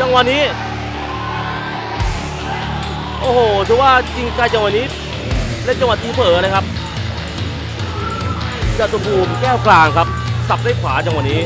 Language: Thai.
จังหวะนี้ โอ้โหถือว่าจริงใจจังหวะนี้เล่นจังหวะตีเผลอเลยครับจตุภูมิแก้วกลางครับ สับได้ขวาจังหวะนี้